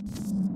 you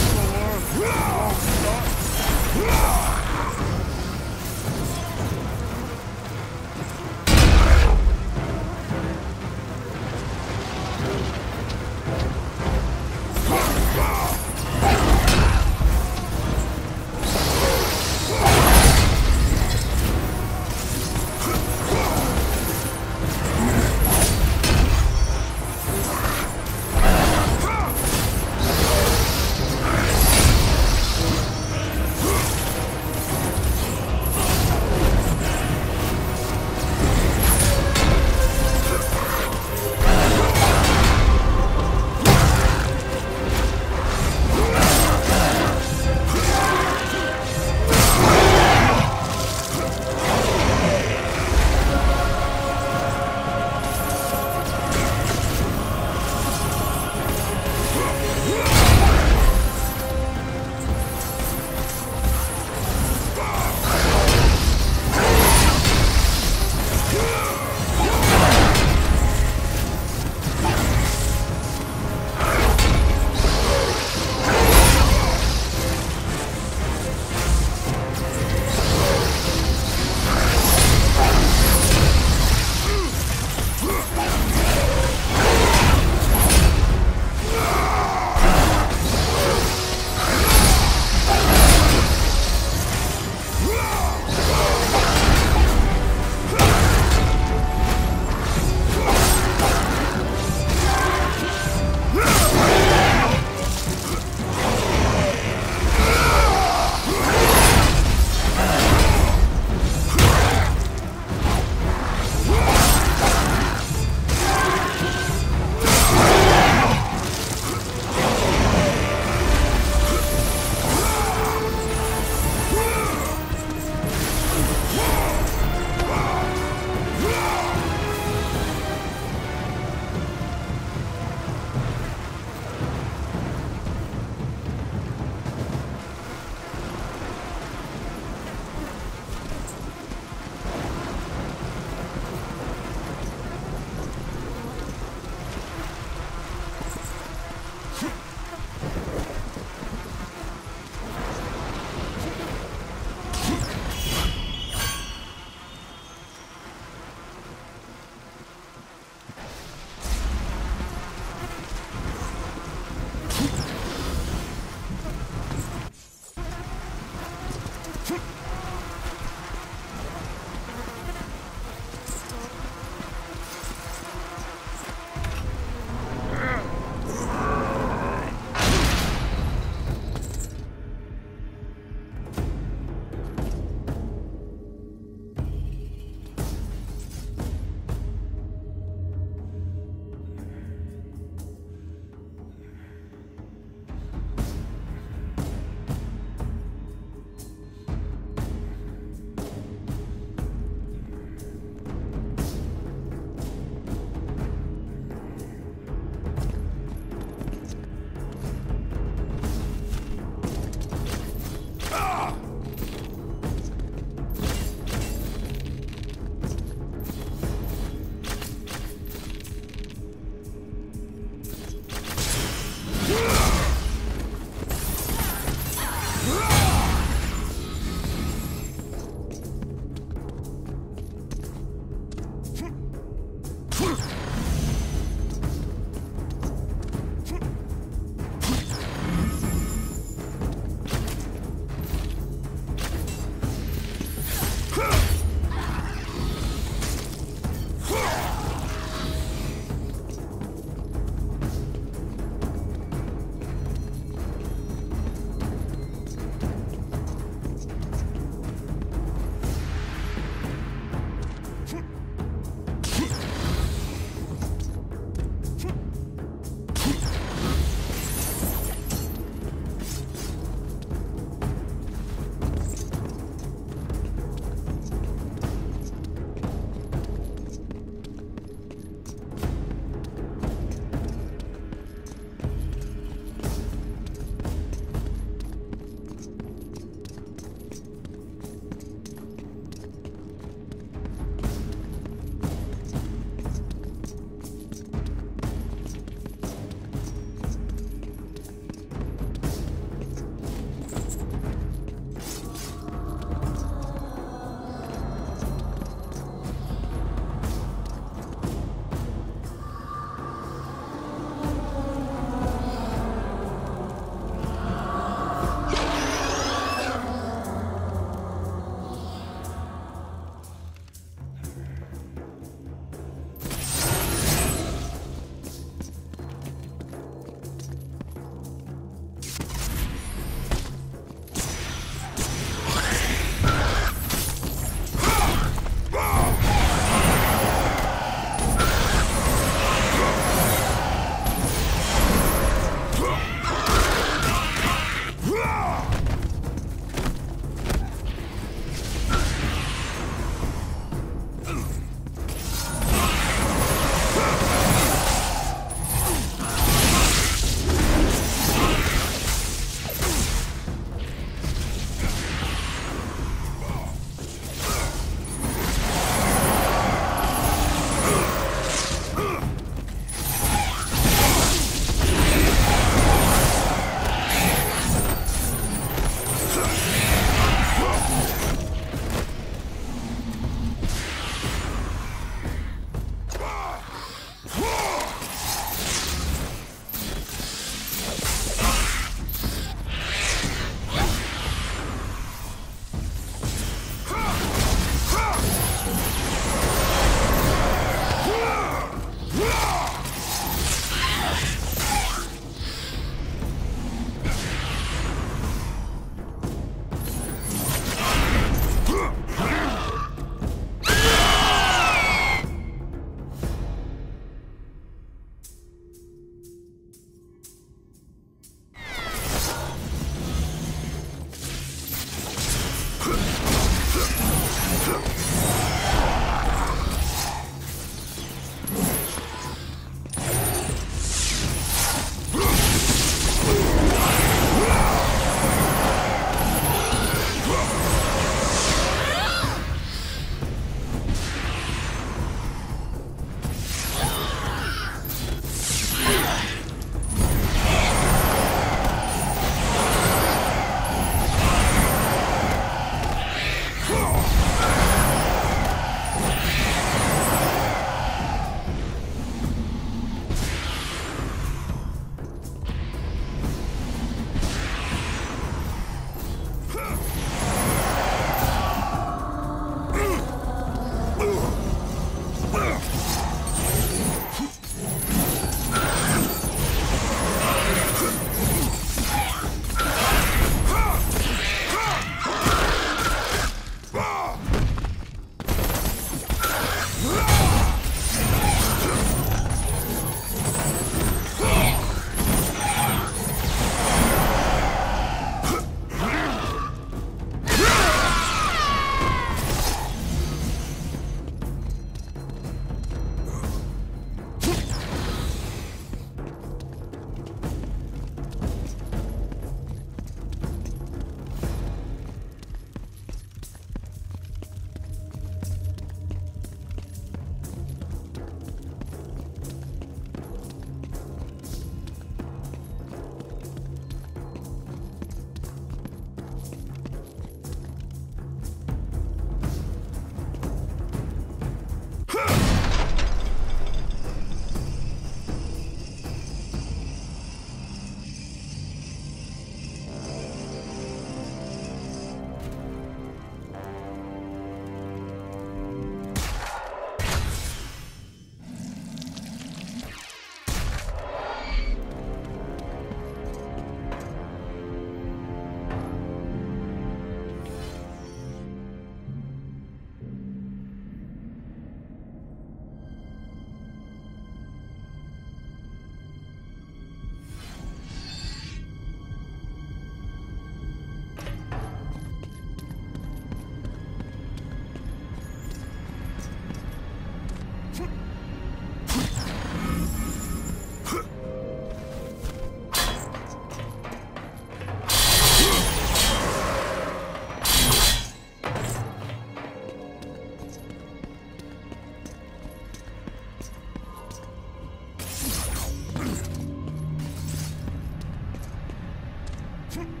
Hmph!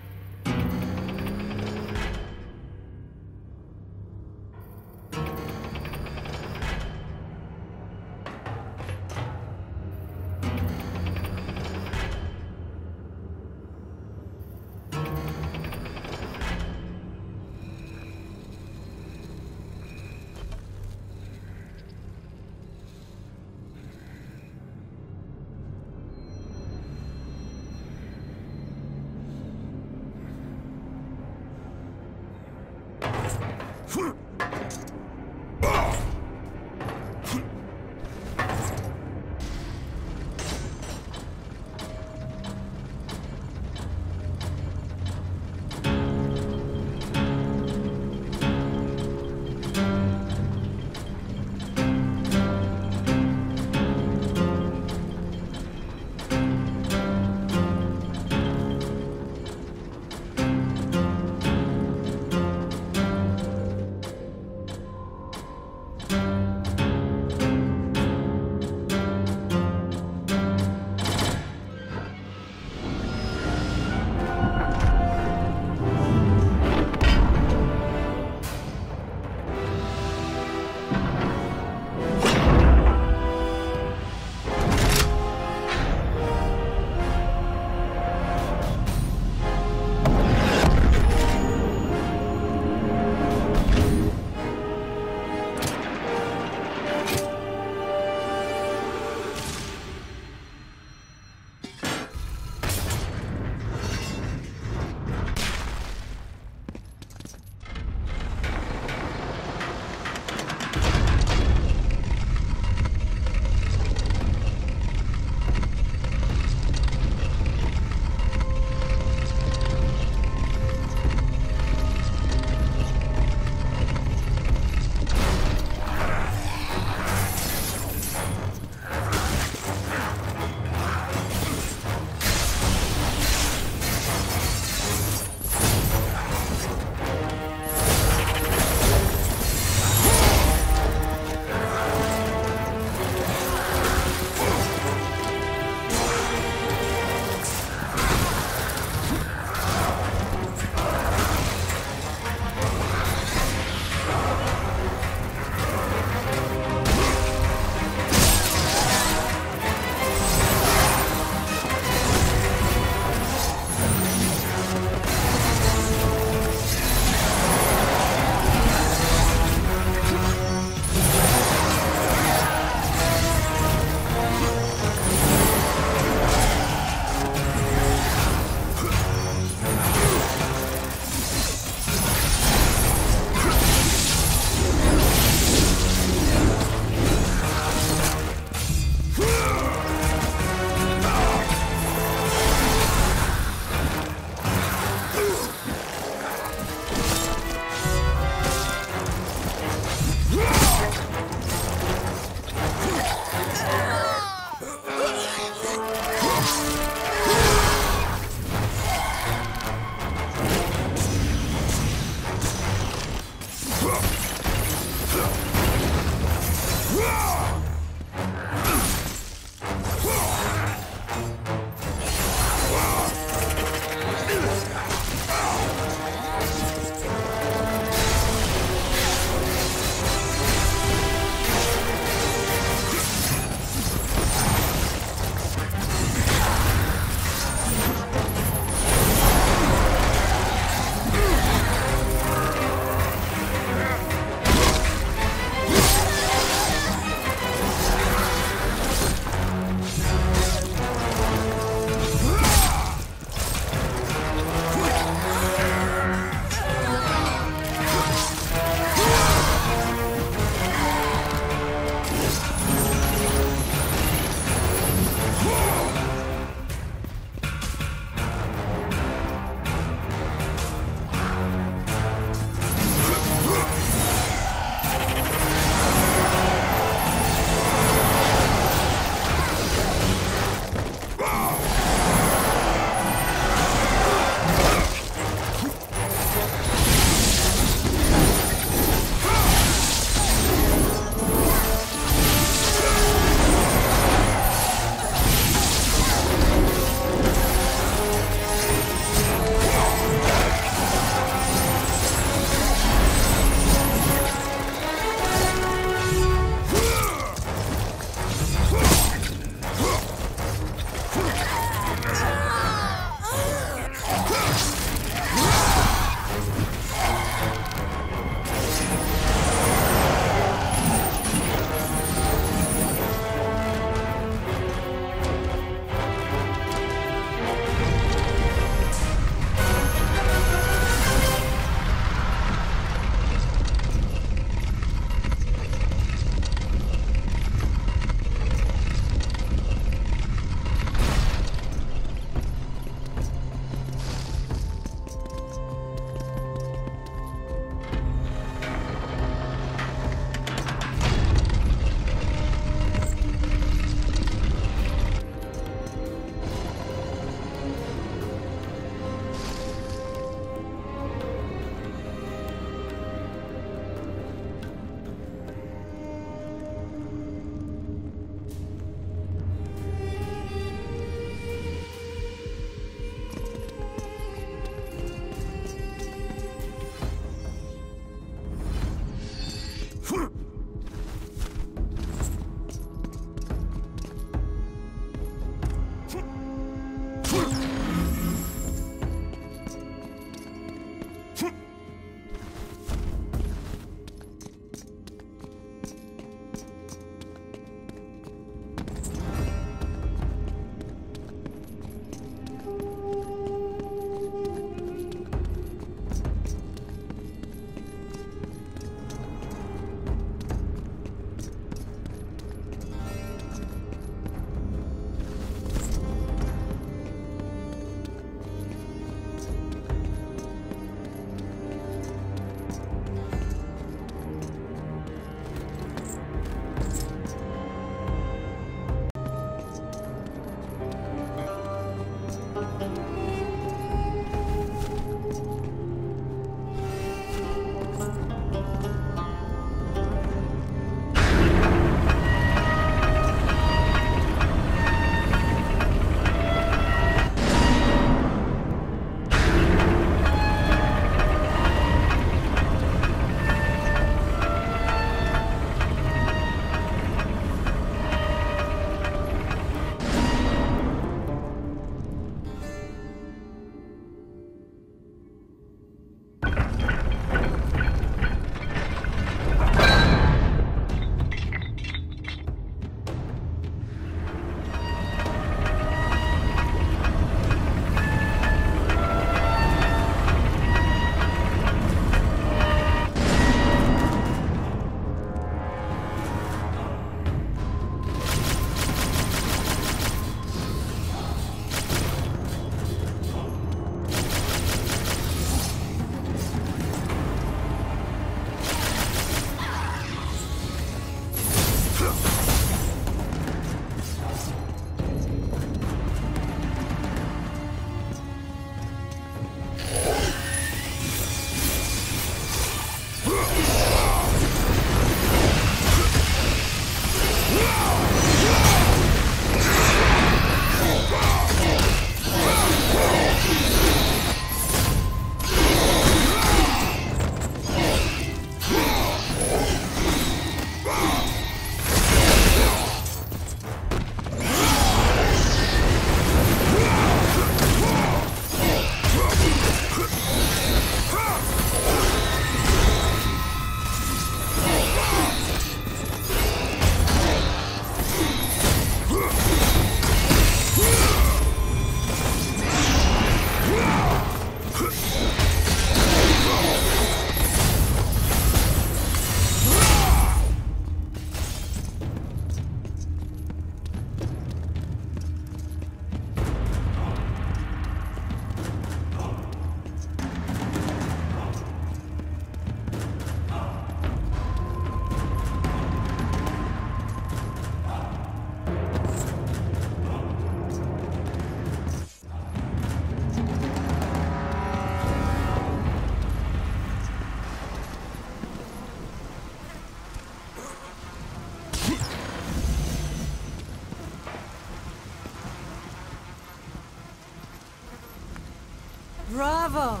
Bravo!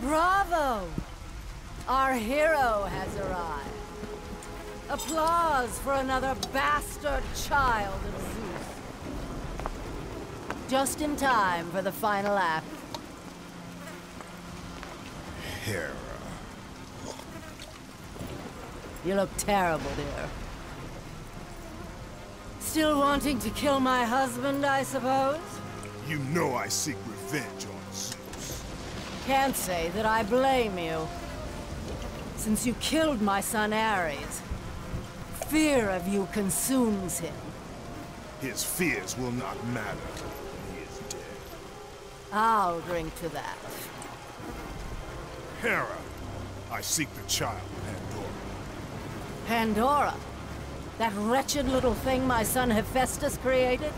Bravo! Our hero has arrived. Applause for another bastard child of Zeus. Just in time for the final act. Hera. You look terrible, dear. Still wanting to kill my husband, I suppose? You know I seek revenge. Can't say that I blame you. Since you killed my son Ares, fear of you consumes him. His fears will not matter. He is dead. I'll drink to that. Hera, I seek the child, Pandora. Pandora? That wretched little thing my son Hephaestus created?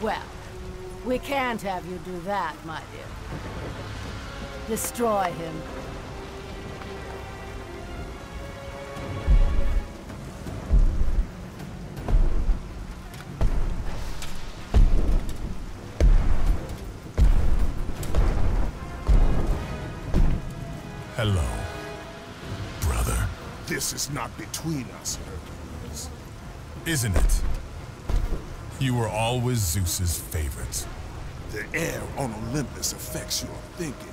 Well, we can't have you do that, my dear. Destroy him. Hello, brother. This is not between us, Hercules. Isn't it? You were always Zeus's favorite. The air on Olympus affects your thinking.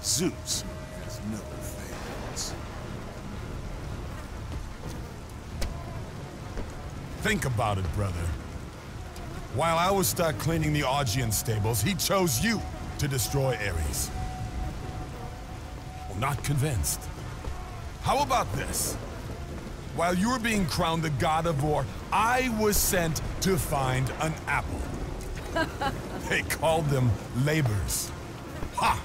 Zeus has no favorites. Think about it, brother. While I was stuck cleaning the Augean stables, he chose you to destroy Ares. Well, not convinced. How about this? While you were being crowned the god of war, I was sent to find an apple. they called them labors. Ha!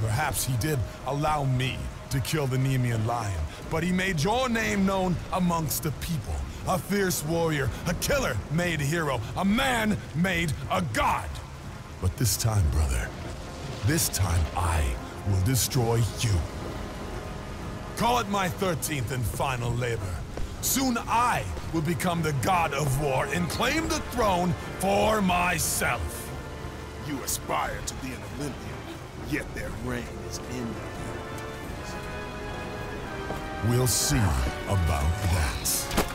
Perhaps he did allow me to kill the Nemean lion, but he made your name known amongst the people. A fierce warrior, a killer made hero, a man made a god. But this time, brother, this time I will destroy you. Call it my 13th and final labor. Soon I will become the god of war and claim the throne for myself. You aspire to be an Olympian, yet their reign is ended. We'll see about that.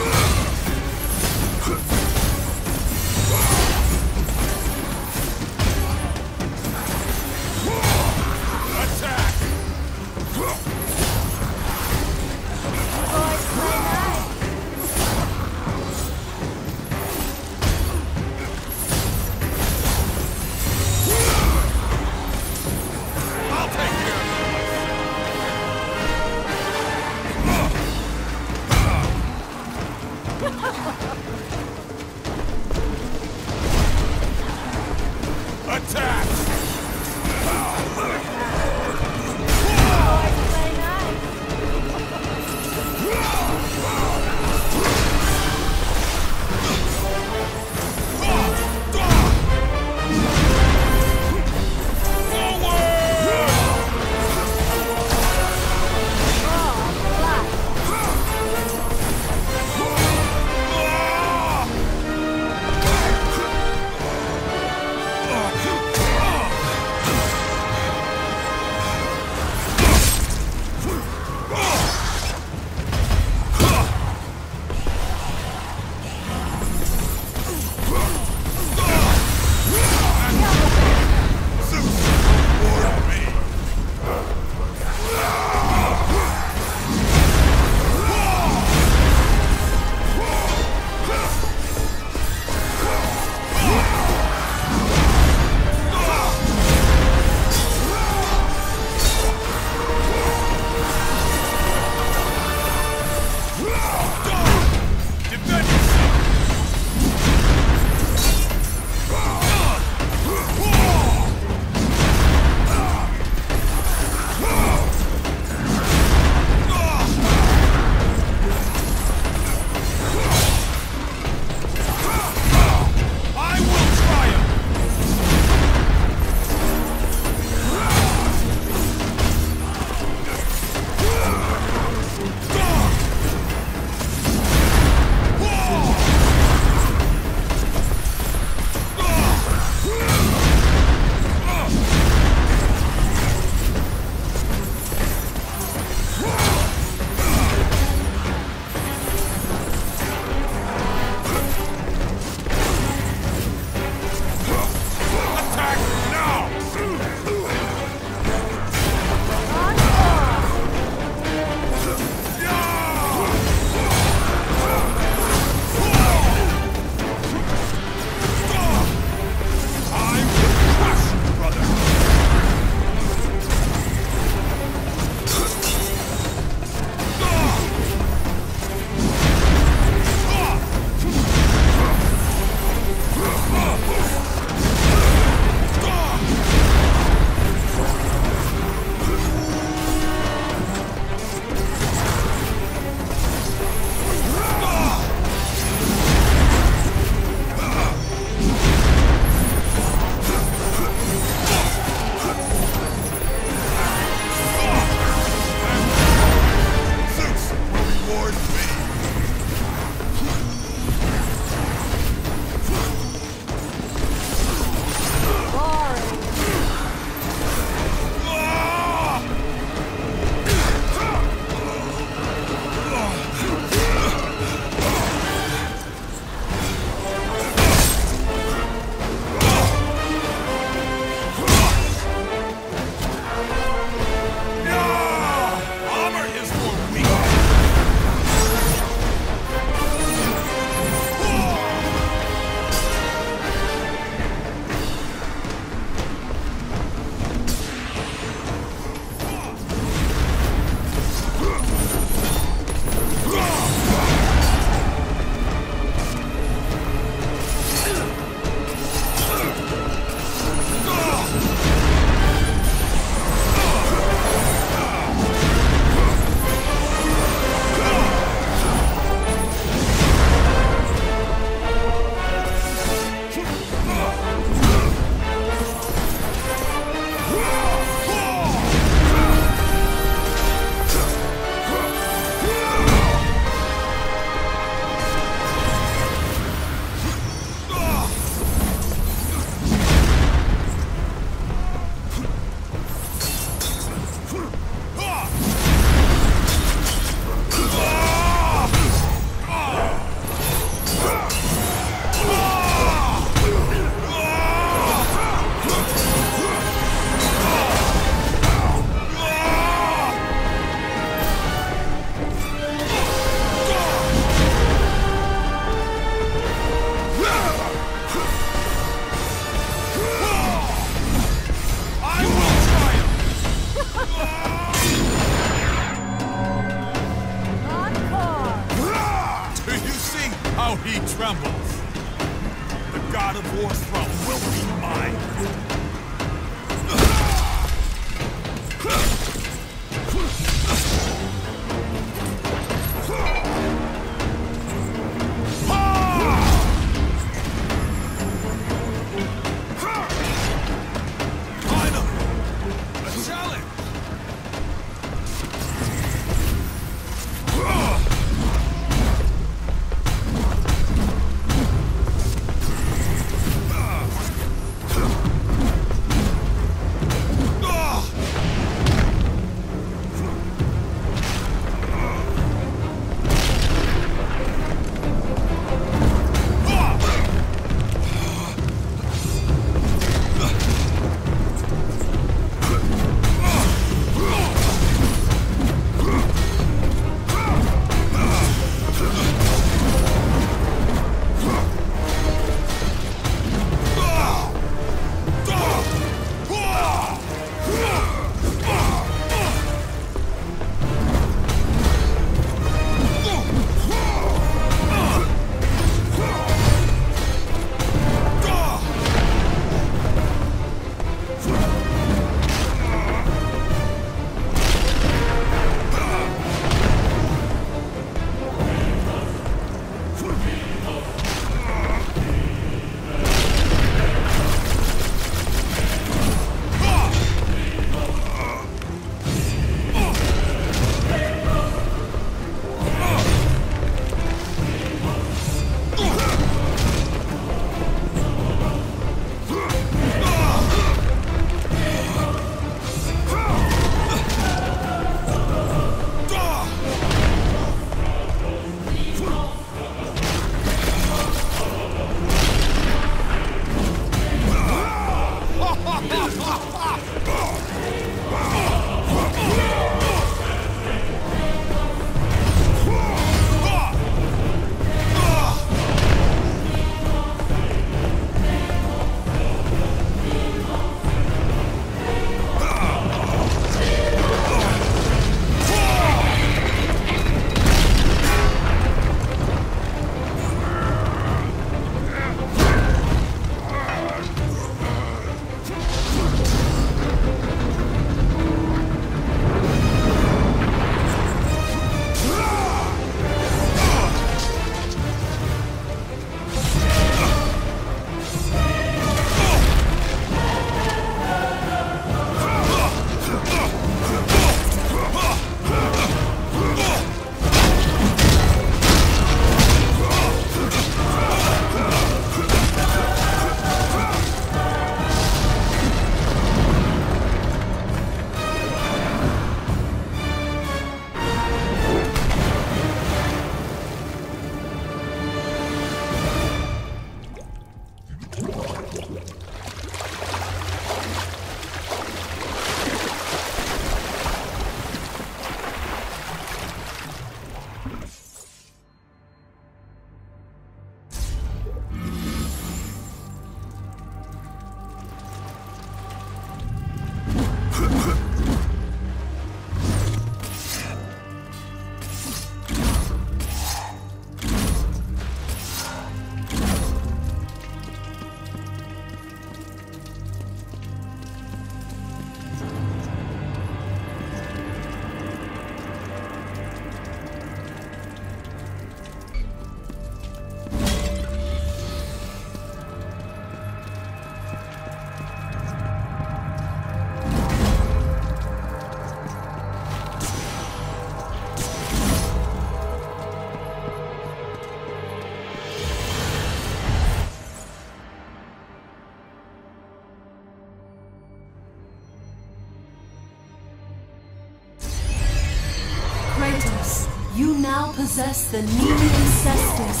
Possess the Nemean Cestus.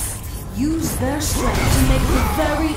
Use their strength to make the very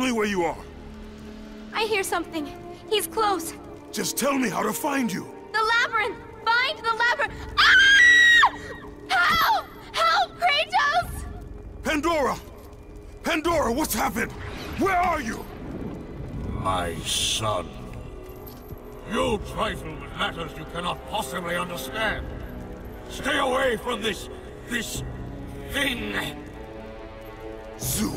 me where you are. I hear something. He's close. Just tell me how to find you. The labyrinth! Find the labyrinth! Ah! Help! Help, Kratos! Pandora! Pandora, what's happened? Where are you? My son. You trifle with matters you cannot possibly understand. Stay away from this... this... thing! Zeus!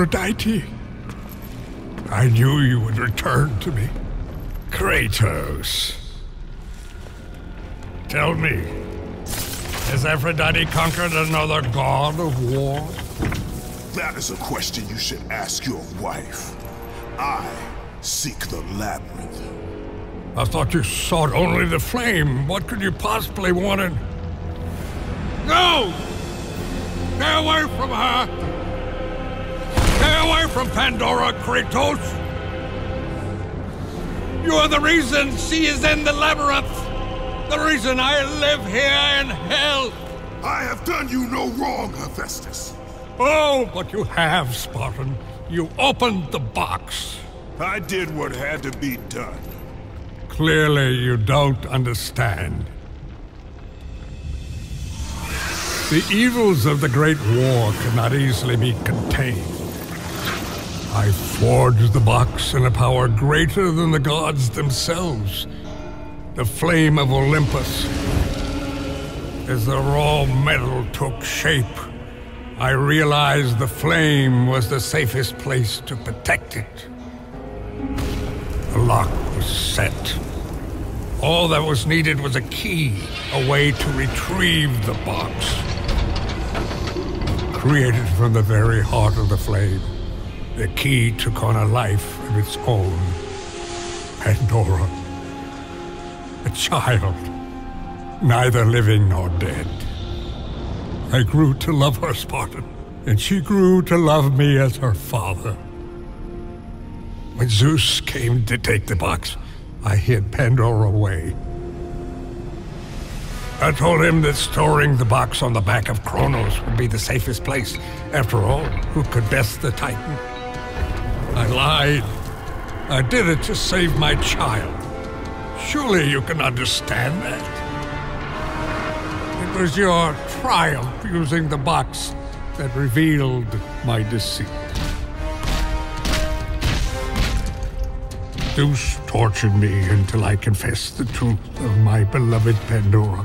Aphrodite. I knew you would return to me. Kratos. Tell me, has Aphrodite conquered another god of war? That is a question you should ask your wife. I seek the labyrinth. I thought you sought only the flame. What could you possibly want in... No! Stay away from her! Away from Pandora, Kratos! You are the reason she is in the labyrinth! The reason I live here in hell! I have done you no wrong, Hephaestus. Oh, but you have, Spartan. You opened the box. I did what had to be done. Clearly, you don't understand. The evils of the Great War cannot easily be contained. I forged the box in a power greater than the gods themselves. The flame of Olympus. As the raw metal took shape, I realized the flame was the safest place to protect it. The lock was set. All that was needed was a key, a way to retrieve the box. Created from the very heart of the flame, the key took on a life of its own. Pandora. A child, neither living nor dead. I grew to love her, Spartan, and she grew to love me as her father. When Zeus came to take the box, I hid Pandora away. I told him that storing the box on the back of Kronos would be the safest place. After all, who could best the Titan? I lied. I did it to save my child. Surely you can understand that. It was your triumph using the box that revealed my deceit. Zeus tortured me until I confessed the truth of my beloved Pandora.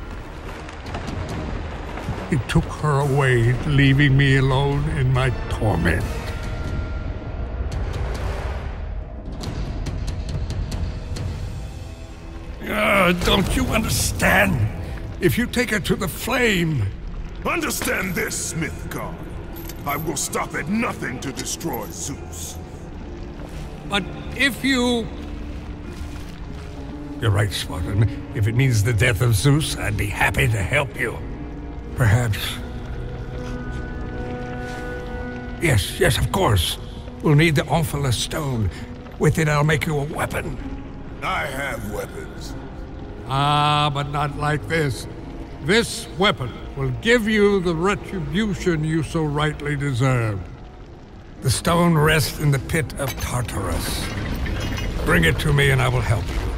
He took her away, leaving me alone in my torment. Don't you understand? If you take her to the flame, Understand this, Smith God. I will stop at nothing to destroy Zeus. but if you... You're right, Spartan. If it means the death of Zeus, I'd be happy to help you. Perhaps. Yes, yes, of course. We'll need the Omphalos stone. With it, I'll make you a weapon. I have weapons. Ah, but not like this. This weapon will give you the retribution you so rightly deserve. The stone rests in the pit of Tartarus. Bring it to me and I will help you.